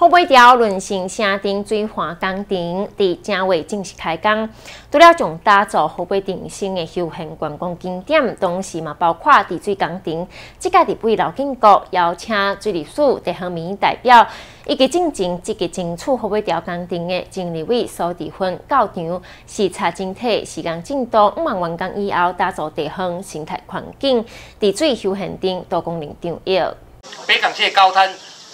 后背条轮型城顶水环工程伫正月正式开工，除了将打造后背定新的休闲观光景点，同时嘛包括伫水工程，即届伫为劳警局邀请水利署地方民意代表，以及进行积极争取后背条工程的经理委苏志芬到场视察整体时间进度，五万完工以后打造地方生态环境，伫水休闲顶多功能场域。北港这高滩。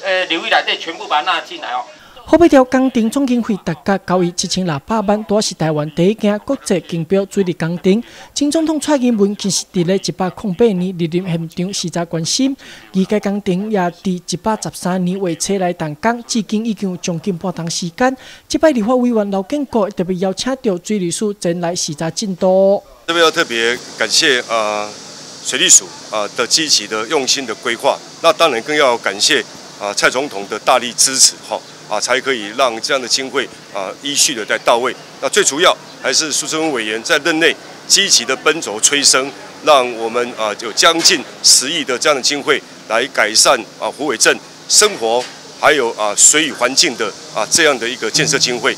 呃，流域内底全部把它纳进来哦。后背条工程总经费大概高于一千六百万，多是台湾第一件国际竞标水利工程。前总统蔡英文其实伫咧一百零八年莅临现场视察关心，而该工程也伫一百十三年为车来动工，至今已经有将近半长时间。这摆立法委员刘建国特别邀请到水利署前来视察进度。这边要特别感谢啊水利署啊的积极的用心的规划，那当然更要感谢。啊，蔡总统的大力支持，哈啊，才可以让这样的经费啊依序的在到位。那最主要还是苏贞文委员在任内积极的奔走催生，让我们啊有将近十亿的这样的经费来改善啊湖尾镇生活，还有啊水与环境的啊这样的一个建设经费。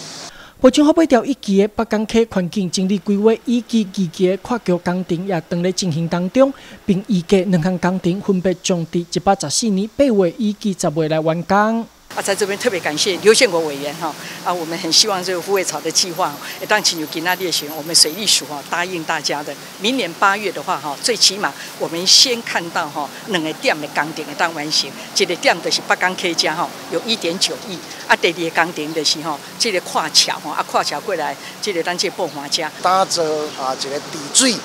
目前后背条一期的北港溪环境整理规划以及二期的跨桥工程也正在进行当中，并预计两项工程分别将在一百十四年八月以及十月来完工。啊，在这边特别感谢刘宪国委员哈啊，我们很希望这个护卫草的计划，当请有给那列行，我们水利署哈答应大家的，明年八月的话哈，最起码我们先看到哈两个点的工程的当完成，这个点的是北港 K 家哈，有一点九亿，啊，第二个工程的是哈，这个跨桥哈，啊跨桥过来，这个咱这步行者打造啊一个地水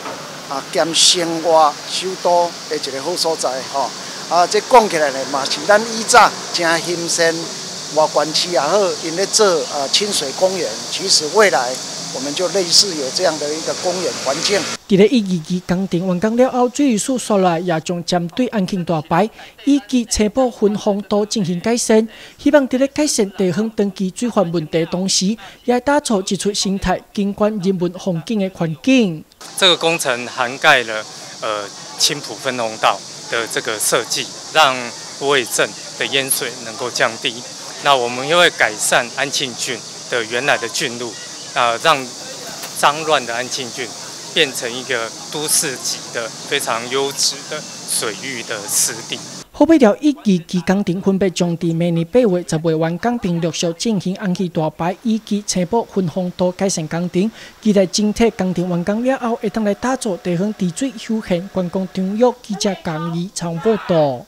啊兼生活首都的一个好所在哈。这讲起来呢，嘛是咱以早正新鲜，外观区也好，因咧做啊清水公园。其实未来我们就类似有这样的一个公园环境。伫咧一二期工程完工了后，水利署说来也将针对安庆大排以及车部分洪都进行改善，希望伫咧改善地方登记水患问题同时，也打造一处生态景观人文风景的环境。这个工程涵盖了呃青浦分洪道。的这个设计，让湖尾镇的淹水能够降低。那我们又会改善安庆郡的原来的郡路，啊，让脏乱的安庆郡变成一个都市级的非常优质的水域的湿地。后背条一期期工程分别将伫明年八月、十月完工，并陆续进行安溪大排以及车部分洪道改善工程。期待整体工程完工了后，会通来打造地方地水休闲观光场域，记者江义长报道。